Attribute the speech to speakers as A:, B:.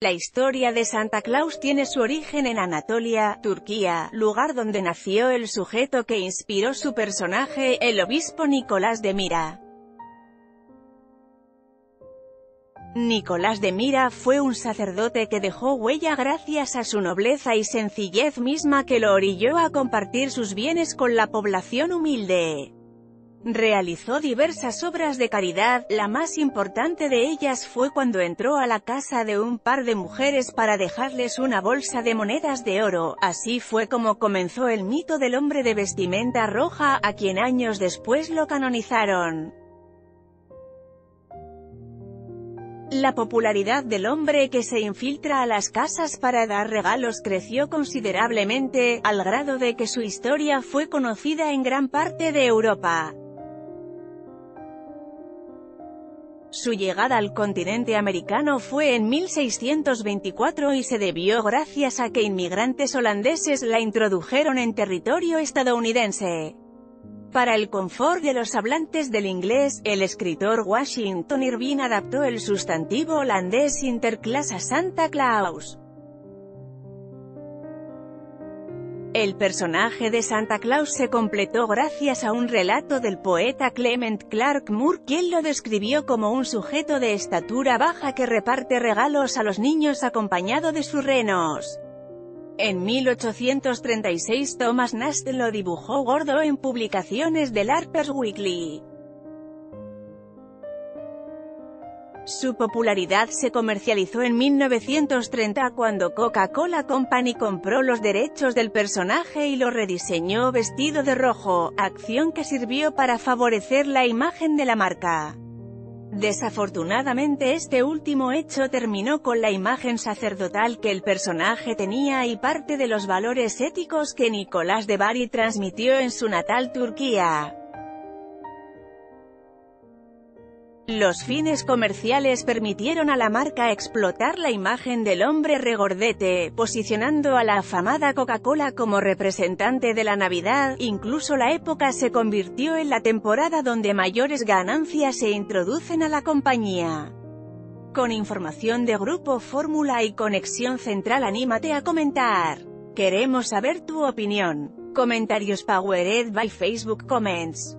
A: La historia de Santa Claus tiene su origen en Anatolia, Turquía, lugar donde nació el sujeto que inspiró su personaje, el obispo Nicolás de Mira. Nicolás de Mira fue un sacerdote que dejó huella gracias a su nobleza y sencillez misma que lo orilló a compartir sus bienes con la población humilde. Realizó diversas obras de caridad, la más importante de ellas fue cuando entró a la casa de un par de mujeres para dejarles una bolsa de monedas de oro, así fue como comenzó el mito del hombre de vestimenta roja, a quien años después lo canonizaron. La popularidad del hombre que se infiltra a las casas para dar regalos creció considerablemente, al grado de que su historia fue conocida en gran parte de Europa. Su llegada al continente americano fue en 1624 y se debió gracias a que inmigrantes holandeses la introdujeron en territorio estadounidense. Para el confort de los hablantes del inglés, el escritor Washington Irving adaptó el sustantivo holandés interclass a Santa Claus. El personaje de Santa Claus se completó gracias a un relato del poeta Clement Clark Moore, quien lo describió como un sujeto de estatura baja que reparte regalos a los niños acompañado de sus renos. En 1836 Thomas Nast lo dibujó gordo en publicaciones del Harper's Weekly. Su popularidad se comercializó en 1930 cuando Coca-Cola Company compró los derechos del personaje y lo rediseñó vestido de rojo, acción que sirvió para favorecer la imagen de la marca. Desafortunadamente este último hecho terminó con la imagen sacerdotal que el personaje tenía y parte de los valores éticos que Nicolás de Bari transmitió en su natal Turquía. Los fines comerciales permitieron a la marca explotar la imagen del hombre regordete, posicionando a la afamada Coca-Cola como representante de la Navidad, incluso la época se convirtió en la temporada donde mayores ganancias se introducen a la compañía. Con información de Grupo Fórmula y Conexión Central anímate a comentar. Queremos saber tu opinión. Comentarios Powered by Facebook Comments.